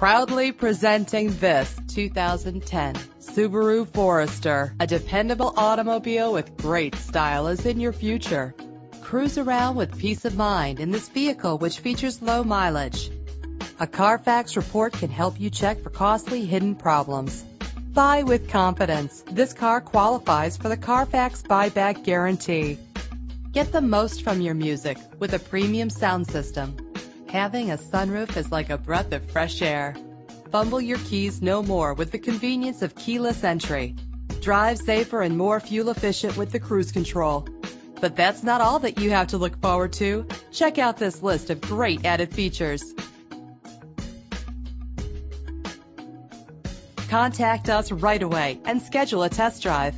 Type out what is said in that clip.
Proudly presenting this 2010 Subaru Forester. A dependable automobile with great style is in your future. Cruise around with peace of mind in this vehicle which features low mileage. A Carfax report can help you check for costly hidden problems. Buy with confidence. This car qualifies for the Carfax buyback guarantee. Get the most from your music with a premium sound system. Having a sunroof is like a breath of fresh air. Fumble your keys no more with the convenience of keyless entry. Drive safer and more fuel efficient with the cruise control. But that's not all that you have to look forward to. Check out this list of great added features. Contact us right away and schedule a test drive.